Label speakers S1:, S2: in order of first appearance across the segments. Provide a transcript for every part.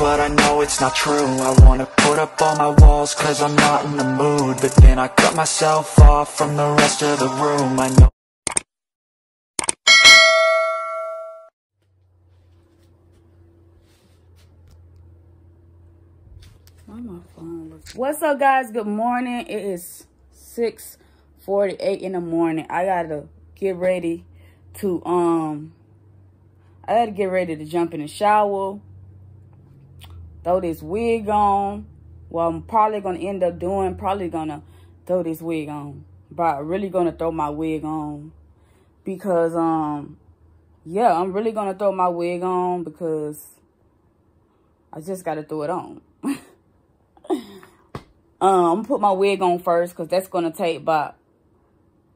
S1: but I know it's not true I wanna put up all my walls cause I'm not in the mood But then I cut myself off from the rest of the room I know
S2: What's up, guys? Good morning. It is 6.48 in the morning. I gotta get ready to, um, I gotta get ready to jump in the shower, throw this wig on. Well, I'm probably gonna end up doing, probably gonna throw this wig on. But I'm really gonna throw my wig on because, um, yeah, I'm really gonna throw my wig on because I just gotta throw it on. Um, put my wig on first because that's gonna take about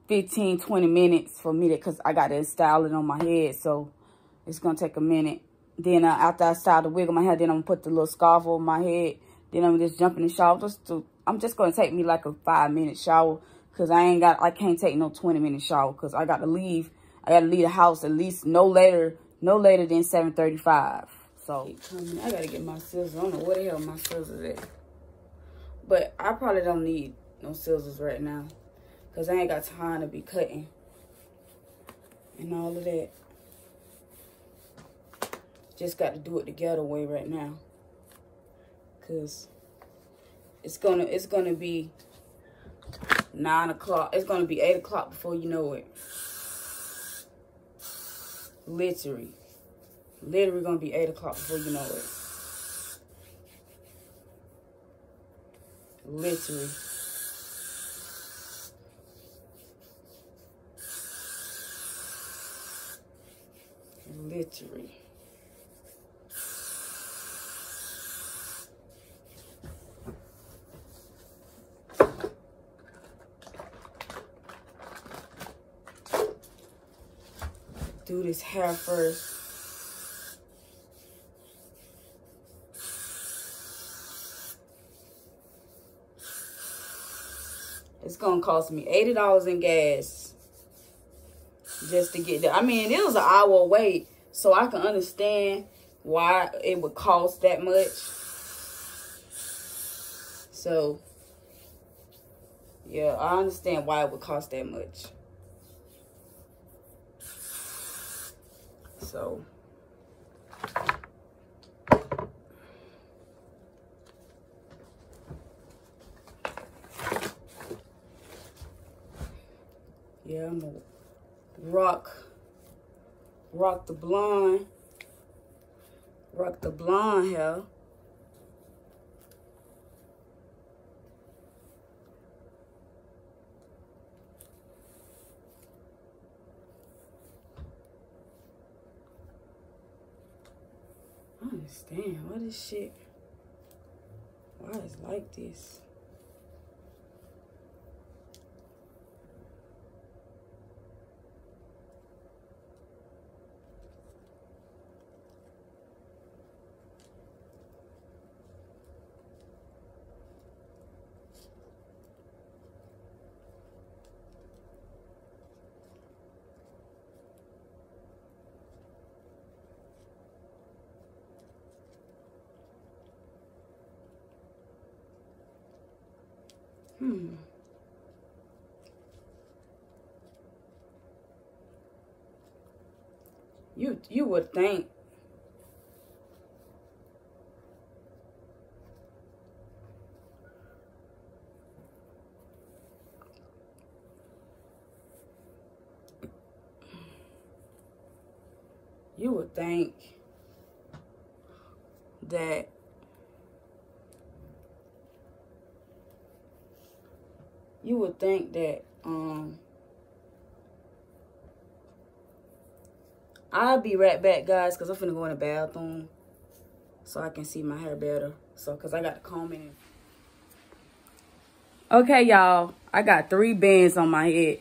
S2: 15, 20 minutes for me to, because I got to style it on my head. So it's gonna take a minute. Then uh, after I style the wig on my head, then I'm gonna put the little scarf over my head. Then I'm just jumping in the shower. Just to, I'm just gonna take me like a five minute shower because I ain't got, I can't take no 20 minute shower because I got to leave. I got to leave the house at least no later, no later than 7.35. So I got to get my scissors. I don't know where the hell my scissors at. But I probably don't need no scissors right now. Because I ain't got time to be cutting. And all of that. Just got to do it the ghetto way right now. Because it's gonna it's gonna be nine o'clock. It's gonna be eight o'clock before you know it. Literally. Literally gonna be eight o'clock before you know it. Literally. Literally. Do this hair first. It's gonna cost me eighty dollars in gas just to get there. I mean, it was an hour away, so I can understand why it would cost that much. So, yeah, I understand why it would cost that much. So. Yeah, I'm gonna rock, rock the blonde, rock the blonde hair. I understand. What is shit? Why is like this? Hmm. You you would think you would think that you would think that um I'll be right back guys because I'm finna go in the bathroom so I can see my hair better. So because I got to comb in. okay y'all. I got three bands on my head.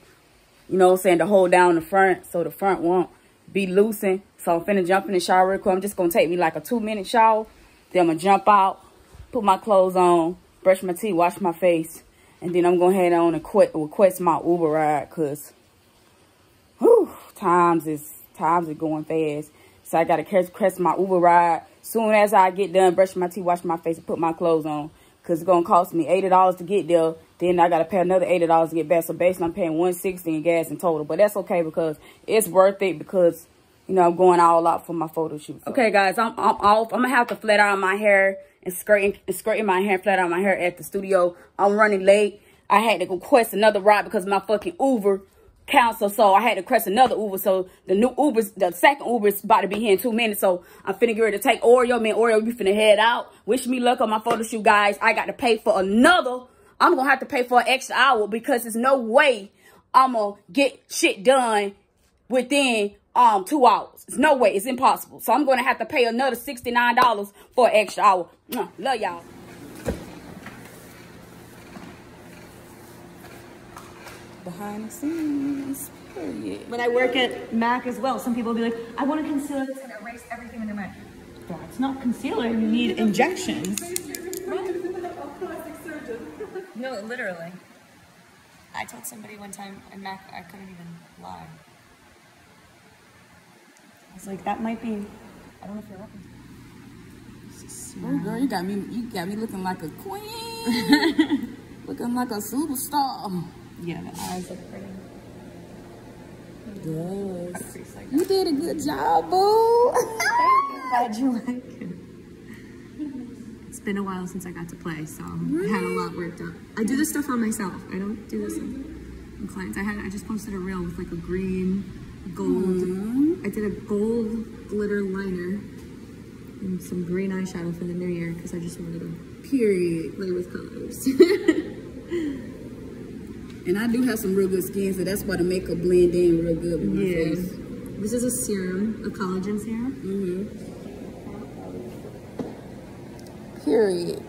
S2: You know what I'm saying? To hold down the front so the front won't be loosened. So I'm finna jump in the shower real quick. I'm just gonna take me like a two minute shower. Then I'm gonna jump out put my clothes on brush my teeth wash my face and then I'm going to head on and quit, request my Uber ride because times is times are going fast. So I got to catch, catch my Uber ride. Soon as I get done brushing my teeth, wash my face, and put my clothes on. Because it's going to cost me $80 to get there. Then I got to pay another $80 to get back. So basically, I'm paying 160 in gas in total. But that's okay because it's worth it because, you know, I'm going all out for my photo shoot. So. Okay, guys, I'm, I'm off. I'm going to have to flat iron my hair and skirting, and skirting my hair, flat iron my hair at the studio. I'm running late. I had to request another ride because my fucking Uber cancel. So I had to request another Uber. So the new Uber's, the second Uber's about to be here in two minutes. So I'm finna get ready to take Oreo. Me and Oreo, we finna head out. Wish me luck on my photo shoot, guys. I got to pay for another. I'm to have to pay for an extra hour because there's no way I'm to get shit done within um two hours. There's no way. It's impossible. So I'm going to have to pay another $69 for an extra hour. Love y'all. behind the scenes. Period.
S3: When I work at MAC as well, some people will be like, I want a concealer that's going to erase everything in their MAC. That's not concealer. You need injections. no, literally. I told somebody one time at MAC I couldn't even lie. I was like, that might be. I don't know if you're.
S2: Oh, girl, you got me. You got me looking like a queen, looking like a superstar.
S3: Yeah, the eyes look pretty.
S2: Yes. You did a good job, boo.
S3: Glad you like it. It's been a while since I got to play, so I had a lot worked up. I do this stuff on myself. I don't do this on clients. I had I just posted a reel with like a green, gold. Mm -hmm. I did a gold glitter liner and some green eyeshadow for the new year because I just wanted to period play with colors.
S2: And I do have some real good skin, so that's why the makeup blend in real good with my yeah. face.
S3: This is a serum, a collagen serum.
S2: Mm-hmm. Period.